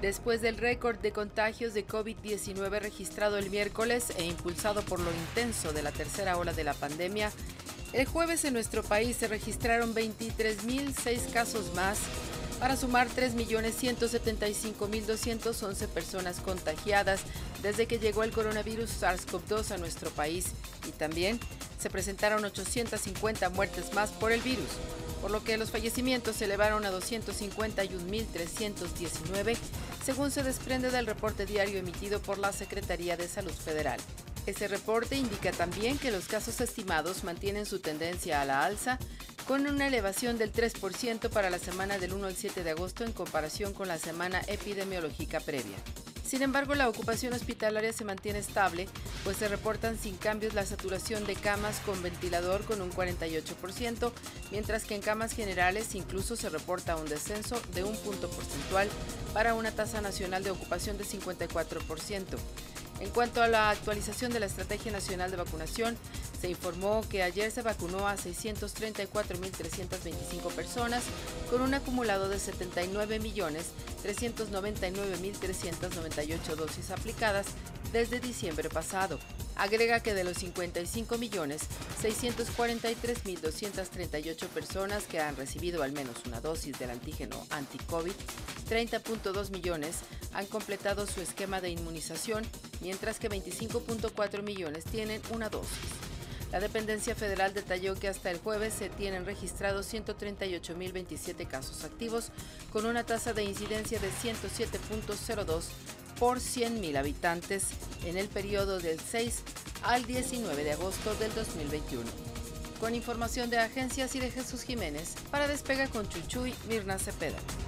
Después del récord de contagios de COVID-19 registrado el miércoles e impulsado por lo intenso de la tercera ola de la pandemia, el jueves en nuestro país se registraron 23.006 casos más para sumar 3.175.211 personas contagiadas desde que llegó el coronavirus SARS-CoV-2 a nuestro país. Y también se presentaron 850 muertes más por el virus, por lo que los fallecimientos se elevaron a 251.319, según se desprende del reporte diario emitido por la Secretaría de Salud Federal. Ese reporte indica también que los casos estimados mantienen su tendencia a la alza, con una elevación del 3% para la semana del 1 al 7 de agosto en comparación con la semana epidemiológica previa. Sin embargo, la ocupación hospitalaria se mantiene estable, pues se reportan sin cambios la saturación de camas con ventilador con un 48%, mientras que en camas generales incluso se reporta un descenso de un punto porcentual para una tasa nacional de ocupación de 54%. En cuanto a la actualización de la Estrategia Nacional de Vacunación, se informó que ayer se vacunó a 634.325 personas con un acumulado de 79.399.398 dosis aplicadas desde diciembre pasado. Agrega que de los 55.643.238 personas que han recibido al menos una dosis del antígeno anti-COVID, 30.2 millones han completado su esquema de inmunización, mientras que 25.4 millones tienen una dosis. La dependencia federal detalló que hasta el jueves se tienen registrados 138.027 casos activos, con una tasa de incidencia de 107.02 por 100.000 habitantes en el periodo del 6 al 19 de agosto del 2021. Con información de agencias y de Jesús Jiménez, para Despega con Chuchuy, Mirna Cepeda.